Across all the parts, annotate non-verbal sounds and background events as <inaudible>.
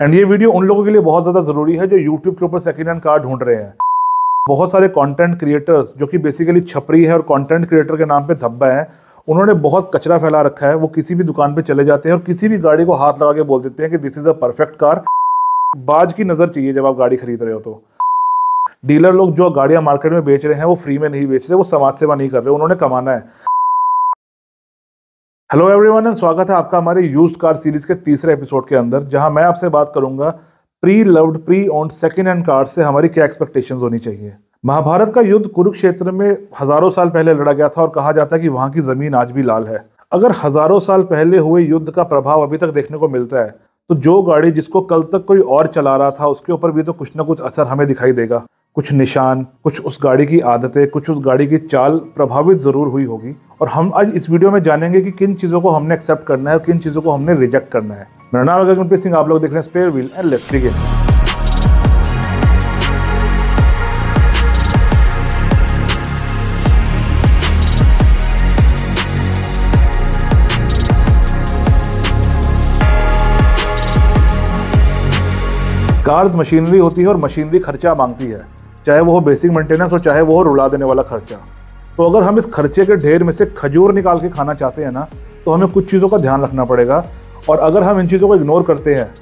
And ये video उन लोगों के लिए बहुत ज़्यादा ज़रूरी है जो यूट्यूब के ऊपर सेकेंड हैंड कार ढूंढ रहे हैं। बहुत सारे कंटेंट क्रिएटर्स जो कि बेसिकली छपरी है और कंटेंट क्रिएटर के नाम पे धब्बा है, उन्होंने बहुत कचरा फैला रखा है, वो किसी भी दुकान पे चले जाते हैं और किसी भी गाड़ी को हाथ लगा के बोल देते हैं कि this is a perfect car बाज की नज़र चाहिए जब आप गाड़ी खरीद रहे हो तो। डीलर लोग जो गाड़ियाँ मार्केट में बेच रहे हैं, वो फ्री में नहीं बेच रहे वो समाज सेवा नहीं कर रहे, उन्होंने कमाना है। हेलो एवरीवन एंड स्वागत है आपका हमारे यूज्ड कार सीरीज़ के तीसरे एपिसोड के अंदर, जहाँ मैं आपसे बात करूँगा pre loved pre owned second hand car से हमारी क्या एक्सपेक्टेशंस होनी चाहिए। महाभारत का युद्ध कुरुक्षेत्र में हज़ारों साल पहले लड़ा गया था और कहा जाता है कि वहाँ की ज़मीन आज भी लाल है। अगर हज़ारों साल पहले हुए युद्ध का प्रभाव अभी तक देखने को मिलता है तो जो गाड़ी जिसको कल तक कोई और चला रहा था, उसके ऊपर भी तो कुछ ना कुछ असर हमें दिखाई देगा। कुछ निशान, कुछ उस गाड़ी की आदतें, कुछ उस गाड़ी की चाल प्रभावित ज़रूर हुई होगी। और हम आज इस वीडियो में जानेंगे कि किन चीज़ों को हमने एक्सेप्ट करना है और किन चीज़ों को हमने रिजेक्ट करना है। मेरा नाम गगनप्रीत सिंह, आप लोग देख रहे हैं spare wheel and let's begin cars machinery होती है और मशीनरी खर्चा मांगती है। चाहे वो हो बेसिक मेंटेनेंस और चाहे वो हो रुला देने वाला खर्चा। तो अगर हम इस खर्चे के ढेर में से खजूर निकाल के खाना चाहते हैं ना तो हमें कुछ चीज़ों का ध्यान रखना पड़ेगा। और अगर हम इन चीज़ों को इग्नोर करते हैं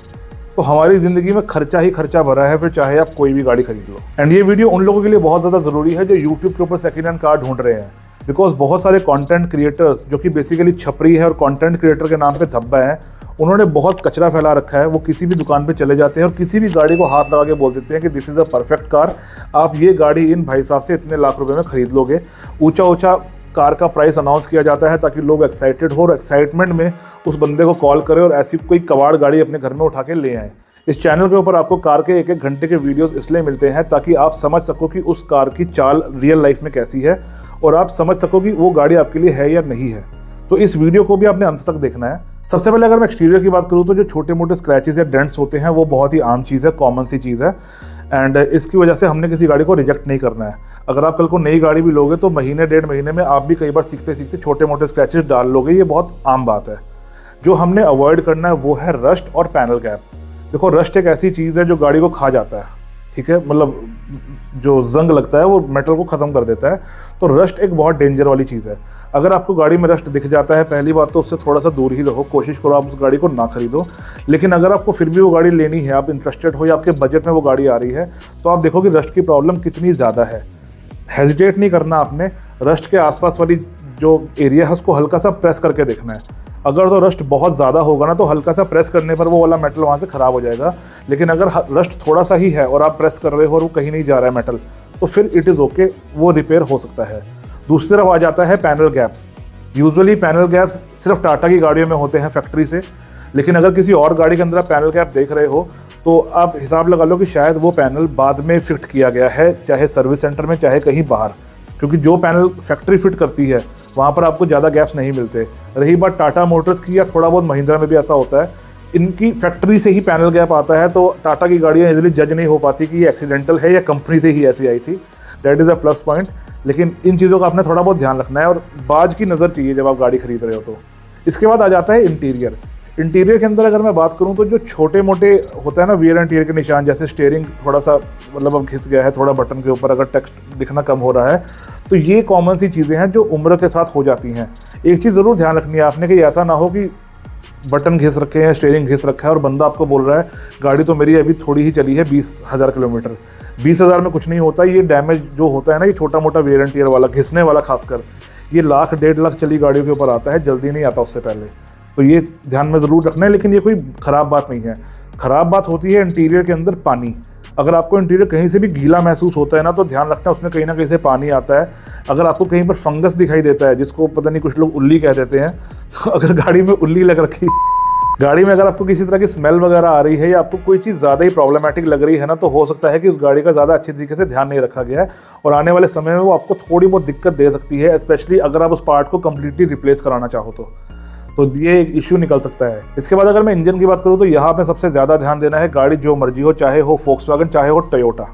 तो हमारी ज़िंदगी में खर्चा ही खर्चा भरा है, फिर चाहे आप कोई भी गाड़ी खरीद लो। एंड ये वीडियो उन लोगों के लिए बहुत ज़्यादा ज़रूरी है जो यूट्यूब के ऊपर सेकेंड हैंड कार ढूंढ रहे हैं। बिकॉज़ बहुत सारे कंटेंट क्रिएटर्स जो कि बेसिकली छपरी है और कंटेंट क्रिएटर के नाम पे धब्बा है उन्होंने बहुत कचरा फैला रखा है, वो किसी भी दुकान पे चले जाते हैं और किसी भी गाड़ी को हाथ लगा के बोल देते हैं कि this is a perfect car आप ये गाड़ी इन भाई साहब से इतने लाख रुपए में खरीद लोगे। ऊँचा ऊँचा कार का प्राइस अनाउंस किया जाता है ताकि लोग एक्साइटेड हो और एक्साइटमेंट में उस बंदे को कॉल करें और ऐसी कोई कबाड़ गाड़ी अपने घर में उठा के ले आए। इस चैनल के ऊपर आपको कार के एक एक घंटे के वीडियोस इसलिए मिलते हैं ताकि आप समझ सको कि उस कार की चाल रियल लाइफ में कैसी है और आप समझ सको कि वो गाड़ी आपके लिए है या नहीं है। तो इस वीडियो को भी आपने अंत तक देखना है। सबसे पहले अगर मैं एक्सटीरियर की बात करूँ तो जो छोटे मोटे स्क्रैचेस या डेंट्स होते हैं, वो बहुत ही आम चीज़ है कॉमन सी चीज़ है। एंड इसकी वजह से हमने किसी गाड़ी को रिजेक्ट नहीं करना है। अगर आप कल को नई गाड़ी भी लोगे तो महीने, डेढ़ महीने में आप भी कई बार सीखते सीखते छोटे मोटे स्क्रैचेस डाल लोगे, ये बहुत आम बात है। जो हमने अवॉइड करना है, वो है रस्ट और पैनल गैप देखो रस्ट एक ऐसी चीज़ है, जो गाड़ी को खा जाता है। ठीक है? मतलब जो जंग लगता है, वो मेटल को ख़त्म कर देता है। तो रस्ट एक बहुत डेंजर वाली चीज़ है। अगर आपको गाड़ी में रस्ट दिख जाता है, पहली बात तो उससे थोड़ा सा दूर ही रहो। कोशिश करो आप उस गाड़ी को ना खरीदो। लेकिन अगर आपको फिर भी वो गाड़ी लेनी है, आप इंटरेस्टेड हो या आपके बजट में वो गाड़ी आ रही है तो आप देखो कि रस्ट की प्रॉब्लम कितनी ज़्यादा है। हेजिटेट नहीं करना आपने। रस्ट के आसपास वाली जो एरिया है, उसको हल्का सा प्रेस करके देखना है। अगर तो रस्ट बहुत ज़्यादा होगा ना तो हल्का सा प्रेस करने पर वो वाला मेटल वहाँ से ख़राब हो जाएगा। लेकिन अगर रस्ट थोड़ा सा ही है और आप प्रेस कर रहे हो और वो कहीं नहीं जा रहा है मेटल तो फिर इट इज़ ओके वो रिपेयर हो सकता है। दूसरी तरफ़ आ जाता है panel gaps usually panel gaps सिर्फ़ टाटा की गाड़ियों में होते हैं फैक्ट्री से, लेकिन अगर किसी और गाड़ी के अंदर आप पैनल गैप देख रहे हो तो आप हिसाब लगा लो कि शायद वो पैनल बाद में फिट किया गया है, चाहे सर्विस सेंटर में, चाहे कहीं बाहर। क्योंकि जो पैनल फैक्ट्री फिट करती है वहाँ पर आपको ज़्यादा गैप्स नहीं मिलते। रही बात टाटा मोटर्स की, या थोड़ा बहुत महिंद्रा में भी ऐसा होता है, इनकी फैक्ट्री से ही पैनल गैप आता है तो टाटा की गाड़ियाँ इजिली जज नहीं हो पाती कि ये एक्सीडेंटल है या कंपनी से ही ऐसी आई थी। That is a plus point लेकिन इन चीज़ों का आपने थोड़ा बहुत ध्यान रखना है और बाज की नज़र चाहिए जब आप गाड़ी खरीद रहे हो तो। इसके बाद आ जाता है इंटीरियर इंटीरियर के अंदर अगर मैं बात करूँ तो जो छोटे मोटे होता है ना वियर इंटीरियर के निशान, जैसे स्टेयरिंग थोड़ा सा मतलब अब घिस गया है, थोड़ा बटन के ऊपर अगर टेक्स्ट दिखना कम हो रहा है तो ये कॉमन सी चीज़ें हैं जो उम्र के साथ हो जाती हैं। एक चीज़ ज़रूर ध्यान रखनी है आपने कि ऐसा ना हो कि बटन घिस रखे हैं स्टेयरिंग घिस रखा है और बंदा आपको बोल रहा है, गाड़ी तो मेरी अभी थोड़ी ही चली है, बीस हज़ार किलोमीटर। बीस हज़ार में कुछ नहीं होता, ये डैमेज जो होता है ना, ये छोटा मोटा वेरेंटियर वाला, घिसने वाला खासकर, ये लाख, डेढ़ लाख चली गाड़ियों के ऊपर आता है, जल्दी नहीं आता उससे पहले। तो ये ध्यान में ज़रूर रखना है, लेकिन ये कोई ख़राब बात नहीं है। ख़राब बात होती है इंटीरियर के अंदर पानी। अगर आपको इंटीरियर कहीं से भी गीला महसूस होता है ना तो ध्यान रखना उसमें कहीं ना कहीं से पानी आता है। अगर आपको कहीं पर फंगस दिखाई देता है, जिसको पता नहीं कुछ लोग उल्ली कह देते हैं <laughs> तो अगर गाड़ी में उल्ली लग रखी, <laughs> गाड़ी में अगर आपको किसी तरह की स्मेल वगैरह आ रही है या आपको कोई चीज़ ज़्यादा ही प्रॉब्लमेटिक लग रही है ना तो हो सकता है कि उस गाड़ी का ज़्यादा अच्छी तरीके से ध्यान नहीं रखा गया है। और आने वाले समय में वो आपको थोड़ी बहुत दिक्कत दे सकती है स्पेशली अगर आप उस पार्ट को कम्प्लीटली रिप्लेस कराना चाहो तो। तो ये एक इश्यू निकल सकता है। इसके बाद अगर मैं इंजन की बात करूँ तो यहाँ पे सबसे ज़्यादा ध्यान देना है गाड़ी जो मर्ज़ी हो, चाहे हो फोक्स चाहे हो टयोटा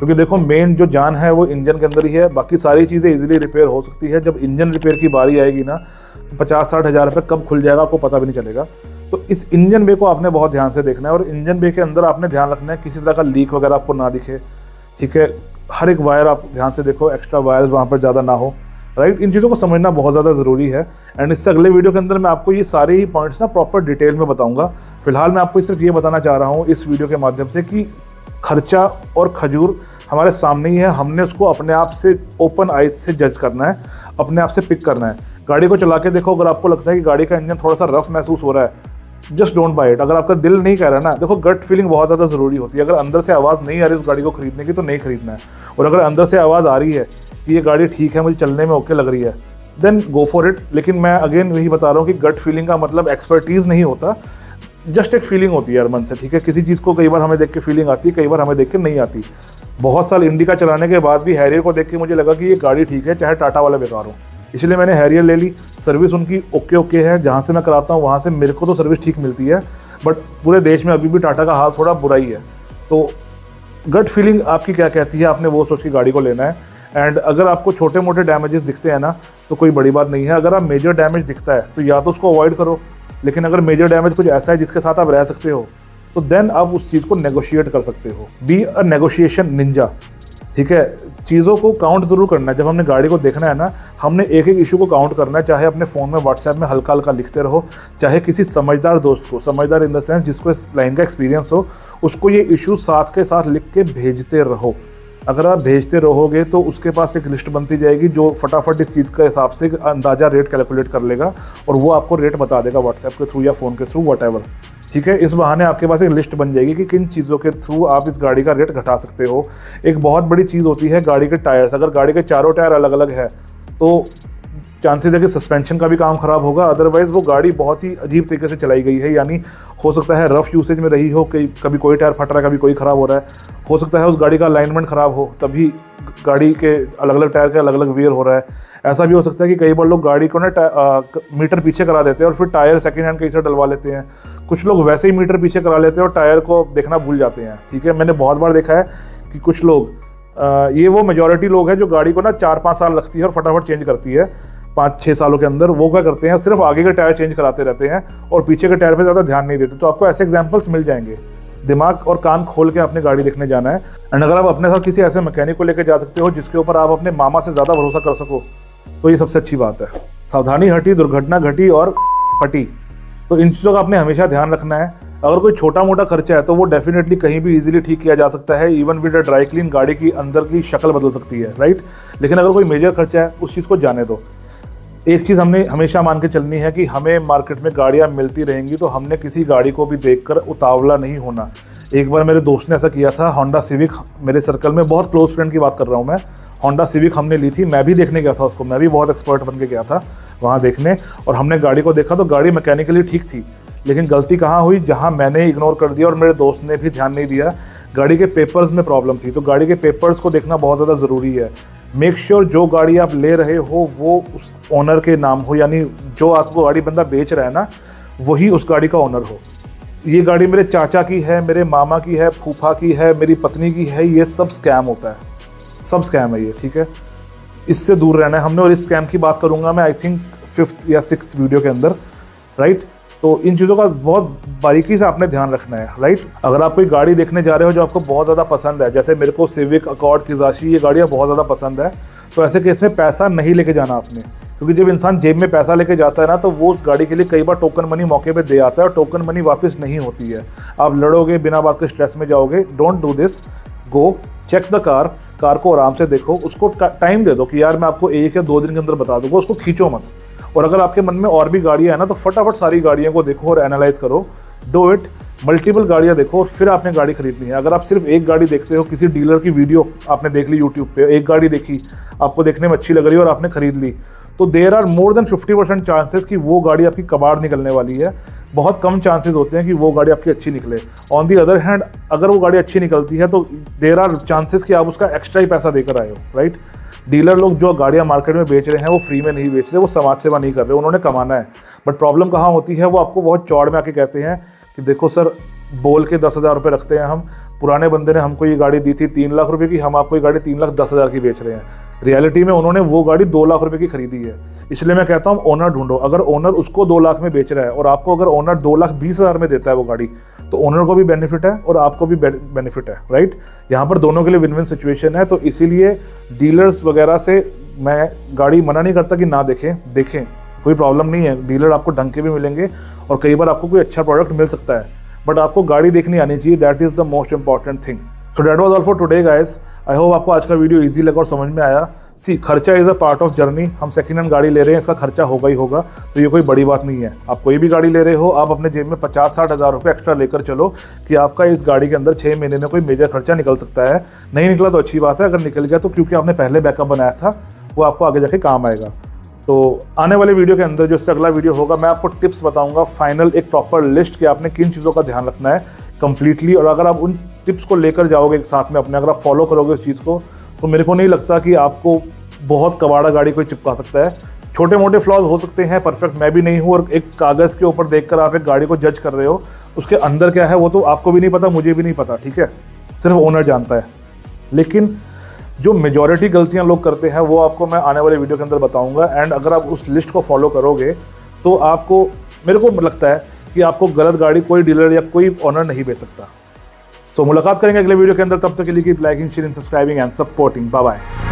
क्योंकि देखो मेन जो जान है वो इंजन के अंदर ही है। बाकी सारी चीज़ें इजीली रिपेयर हो सकती है। जब इंजन रिपेयर की बारी आएगी ना तो पचास साठ हज़ार रुपये कब खुल जाएगा, आपको पता भी नहीं चलेगा। तो इस इंजन बे को आपने बहुत ध्यान से देखना है और इंजन बे के अंदर आपने ध्यान रखना है, किसी तरह का लीक वगैरह आपको ना दिखे। ठीक है? हर एक वायर आप ध्यान से देखो एक्स्ट्रा वायर्स वहाँ पर ज़्यादा ना हो। राइट इन चीज़ों को समझना बहुत ज़्यादा ज़रूरी है। एंड इससे अगले वीडियो के अंदर मैं आपको ये सारे ही पॉइंट्स ना प्रॉपर डिटेल में बताऊँगा। फ़िलहाल मैं आपको सिर्फ़ ये बताना चाह रहा हूँ इस वीडियो के माध्यम से कि खर्चा और खजूर हमारे सामने ही है। हमने उसको अपने आप से ओपन आइज़ से जज करना है। अपने आप से पिक करना है। गाड़ी को चला के देखो, अगर आपको लगता है कि गाड़ी का इंजन थोड़ा सा रफ महसूस हो रहा है जस्ट डोंट बाई इट अगर आपका दिल नहीं कह रहा ना, देखो गट फीलिंग बहुत ज़्यादा ज़रूरी होती है। अगर अंदर से आवाज़ नहीं आ रही उस गाड़ी को खरीदने की तो नहीं खरीदना है। और अगर अंदर से आवाज़ आ रही है कि ये गाड़ी ठीक है, मुझे चलने में ओके लग रही है। देन गो फॉर इट लेकिन मैं अगेन यही बता रहा हूँ कि गट फीलिंग का मतलब एक्सपर्टीज़ नहीं होता। जस्ट एक फीलिंग होती है यार मन से, ठीक है? किसी चीज़ को कई बार हमें देख के फीलिंग आती है कई बार हमें देख के नहीं आती। बहुत साल इंडिका चलाने के बाद भी हैरियर को देख के मुझे लगा कि ये गाड़ी ठीक है, चाहे टाटा वाला बेकार हो। इसलिए मैंने हैरियर ले ली। सर्विस उनकी ओके ओके है। जहाँ से मैं कराता हूँ, वहाँ से मेरे को तो सर्विस ठीक मिलती है। बट पूरे देश में अभी भी टाटा का हाल थोड़ा बुरा ही है। तो गट फीलिंग आपकी क्या कहती है? आपने वो सोच के गाड़ी को लेना है। एंड अगर आपको छोटे मोटे डैमेजेस दिखते हैं ना तो कोई बड़ी बात नहीं है। अगर आप मेजर डैमेज दिखता है तो या तो उसको अवॉइड करो। लेकिन अगर मेजर डैमेज कुछ ऐसा है जिसके साथ आप रह सकते हो तो देन आप उस चीज़ को नेगोशिएट कर सकते हो। बी अ नेगोशिएशन निंजा ठीक है? चीज़ों को काउंट ज़रूर करना है। जब हमने गाड़ी को देखना है ना, हमने एक एक इशू को काउंट करना है, चाहे अपने फ़ोन में व्हाट्सएप में हल्का हल्का लिखते रहो, चाहे किसी समझदार दोस्त को। समझदार इन द सेंस जिसको इस लाइन का एक्सपीरियंस हो, उसको ये इशू साथ के साथ लिख के भेजते रहो। अगर आप भेजते रहोगे तो उसके पास एक लिस्ट बनती जाएगी जो फटाफट इस चीज़ के हिसाब से अंदाज़ा रेट कैलकुलेट कर लेगा और वो आपको रेट बता देगा व्हाट्सएप के थ्रू या फ़ोन के थ्रू वट ठीक है? इस बहाने आपके पास एक लिस्ट बन जाएगी कि किन चीज़ों के थ्रू आप इस गाड़ी का रेट घटा सकते हो। एक बहुत बड़ी चीज़ होती है गाड़ी के टायर्स अगर गाड़ी के चारों टायर अलग अलग है तो चांसेस है कि सस्पेंशन का भी काम खराब होगा। अदरवाइज़ वो गाड़ी बहुत ही अजीब तरीके से चलाई गई है। यानी हो सकता है रफ यूसेज में रही हो कि कभी कोई टायर फट रहा है, कभी कोई ख़राब हो रहा है। हो सकता है उस गाड़ी का अलाइनमेंट ख़राब हो तभी गाड़ी के अलग अलग टायर के अलग अलग वेयर हो रहा है। ऐसा भी हो सकता है कि कई बार लोग गाड़ी को ना मीटर पीछे करा देते हैं और फिर टायर सेकेंड हैंड कहीं से डलवा लेते हैं। कुछ लोग वैसे ही मीटर पीछे करा लेते हैं और टायर को देखना भूल जाते हैं ठीक है? मैंने बहुत बार देखा है कि कुछ लोग आ, ये वो मेजोरिटी लोग हैं जो गाड़ी को ना चार पाँच साल लगती है और फटाफट चेंज करती है। पाँच छः सालों के अंदर वो क्या करते हैं सिर्फ़ आगे के टायर चेंज कराते रहते हैं और पीछे के टायर पर ज़्यादा ध्यान नहीं देते। तो आपको ऐसे एग्जाम्पल्स मिल जाएँगे। दिमाग और कान खोल के अपनी गाड़ी देखने जाना है। एंड अगर आप अपने साथ किसी ऐसे मैकेनिक को लेकर जा सकते हो, जिसके ऊपर आप अपने मामा से ज़्यादा भरोसा कर सको तो ये सबसे अच्छी बात है। सावधानी हटी, दुर्घटना घटी और फटी। तो इन चीज़ों का आपने हमेशा ध्यान रखना है। अगर कोई छोटा मोटा खर्चा है तो वो डेफिनेटली कहीं भी इजीली ठीक किया जा सकता है। Even with a dry clean गाड़ी की अंदर की शक्ल बदल सकती है राइट लेकिन अगर कोई मेजर खर्चा है, उस चीज़ को जाने दो। एक चीज़ हमने हमेशा मान के चलनी है कि हमें मार्केट में गाड़ियाँ मिलती रहेंगी तो हमने किसी गाड़ी को भी देखकर उतावला नहीं होना। एक बार मेरे दोस्त ने ऐसा किया था होंडा सिविक मेरे सर्कल में बहुत क्लोज फ्रेंड की बात कर रहा हूँ मैं। होंडा सिविक हमने ली थी, मैं भी देखने गया था उसको, मैं भी बहुत एक्सपर्ट बन के गया था वहाँ देखने, और हमने गाड़ी को देखा तो गाड़ी मैकेनिकली ठीक थी। लेकिन गलती कहाँ हुई, जहाँ मैंने इग्नोर कर दिया और मेरे दोस्त ने भी ध्यान नहीं दिया, गाड़ी के पेपर्स में प्रॉब्लम थी। तो गाड़ी के पेपर्स को देखना बहुत ज़्यादा ज़रूरी है। मेक श्योर sure जो गाड़ी आप ले रहे हो, वो उस ओनर के नाम हो, यानी जो आपको गाड़ी बंदा बेच रहा है ना, वही उस गाड़ी का ओनर हो। ये गाड़ी मेरे चाचा की है, मेरे मामा की है, फूफा की है, मेरी पत्नी की है, ये सब स्कैम होता है। सब स्कैम है ये, ठीक है? इससे दूर रहना है। हमने और इस स्कैम की बात करूँगा मैं आई थिंक फिफ्थ या सिक्स वीडियो के अंदर राइट तो इन चीज़ों का बहुत बारीकी से आपने ध्यान रखना है राइट अगर आप कोई गाड़ी देखने जा रहे हो जो आपको बहुत ज़्यादा पसंद है, जैसे मेरे को सिविक अकॉर्ड किजाशी ये गाड़ियाँ बहुत ज़्यादा पसंद है तो ऐसे केस में पैसा नहीं लेके जाना आपने। क्योंकि जब इंसान जेब में पैसा लेके जाता है ना तो वो उस गाड़ी के लिए कई बार टोकन मनी मौके पे दे आता है और टोकन मनी वापस नहीं होती है। आप लड़ोगे, बिना बात के स्ट्रेस में जाओगे don't do this go check the car car को आराम से देखो, उसको टाइम दे दो कि यार मैं आपको एक या दो दिन के अंदर बता दूँगा, उसको खींचो मत। और अगर आपके मन में और भी गाड़ियाँ हैं ना तो फटाफट सारी गाड़ियों को देखो और एनालाइज करो। डो इट मल्टीपल गाड़ियाँ देखो और फिर आपने गाड़ी खरीदनी है। अगर आप सिर्फ़ एक गाड़ी देखते हो, किसी डीलर की वीडियो आपने देख ली यूट्यूब पे, एक गाड़ी देखी, आपको देखने में अच्छी लग रही है और आपने खरीद ली तो there are more than fifty percent chances कि वो गाड़ी आपकी कबाड़ निकलने वाली है। बहुत कम चांसेस होते हैं कि वो गाड़ी आपकी अच्छी निकले। ऑन दी अदर हैंड अगर वो गाड़ी अच्छी निकलती है तो देर आर चांसेस कि आप उसका एक्स्ट्रा ही पैसा देकर आए हो राइट डीलर लोग जो गाड़ियाँ मार्केट में बेच रहे हैं, वो फ्री में नहीं बेच रहे वो समाज सेवा नहीं कर रहे, उन्होंने कमाना है। बट प्रॉब्लम कहाँ होती है, वो आपको बहुत चौड़ में आके कहते हैं कि देखो सर, बोल के दस हज़ार रुपये रखते हैं हम, पुराने बंदे ने हमको ये गाड़ी दी थी तीन लाख रुपये की, हम आपको ये गाड़ी तीन लाख दस हज़ार की बेच रहे हैं। रियलिटी में उन्होंने वो गाड़ी दो लाख रुपए की खरीदी है। इसलिए मैं कहता हूँ ओनर ढूंढो। अगर ओनर उसको दो लाख में बेच रहा है और आपको अगर ओनर दो लाख बीस हज़ार में देता है वो गाड़ी तो ओनर को भी बेनिफिट है और आपको भी बेनिफिट है राइट यहाँ पर दोनों के लिए विन विन सिचुएशन है तो इसीलिए डीलर्स वगैरह से मैं गाड़ी मना नहीं करता कि ना देखें। देखें, कोई प्रॉब्लम नहीं है। डीलर आपको ढंग के भी मिलेंगे और कई बार आपको कोई अच्छा प्रोडक्ट मिल सकता है। बट आपको गाड़ी देखनी आनी चाहिए। That is the most important thing so that was all for today guys I hope आपको आज का वीडियो ईजी लगा और समझ में आया। सी खर्चा is a part of journey हम सेकेंड हैंड गाड़ी ले रहे हैं, इसका खर्चा होगा ही होगा। तो ये कोई बड़ी बात नहीं है। आप कोई भी गाड़ी ले रहे हो, आप अपने जेब में पचास साठ हज़ार रुपये एक्स्ट्रा लेकर चलो कि आपका इस गाड़ी के अंदर छः महीने में कोई मेजर खर्चा निकल सकता है। नहीं निकला तो अच्छी बात है, अगर निकल गया तो क्योंकि आपने पहले बैकअप बनाया था, वो आपको आगे जाके काम आएगा। तो आने वाले वीडियो के अंदर जो इससे अगला वीडियो होगा, मैं आपको टिप्स बताऊँगा फाइनल एक प्रॉपर लिस्ट कि आपने किन चीज़ों का ध्यान रखना है। कंप्लीटली और अगर आप उन टिप्स को लेकर जाओगे एक साथ में अपने, अगर आप फॉलो करोगे उस चीज़ को तो मेरे को नहीं लगता कि आपको बहुत कबाड़ा गाड़ी कोई चिपका सकता है। छोटे मोटे फ्लॉज हो सकते हैं परफेक्ट मैं भी नहीं हूँ, और एक कागज़ के ऊपर देखकर आप एक गाड़ी को जज कर रहे हो, उसके अंदर क्या है वो तो आपको भी नहीं पता, मुझे भी नहीं पता, ठीक है? सिर्फ़ ओनर जानता है। लेकिन जो मेजॉरिटी गलतियाँ लोग करते हैं, वो आपको मैं आने वाले वीडियो के अंदर बताऊँगा। एंड अगर आप उस लिस्ट को फॉलो करोगे तो आपको, मेरे को लगता है कि आपको गलत गाड़ी कोई डीलर या कोई ऑनर नहीं बेच सकता। सो so, मुलाकात करेंगे अगले वीडियो के अंदर। तब तक के लिए keep liking sharing subscribing and supporting bye bye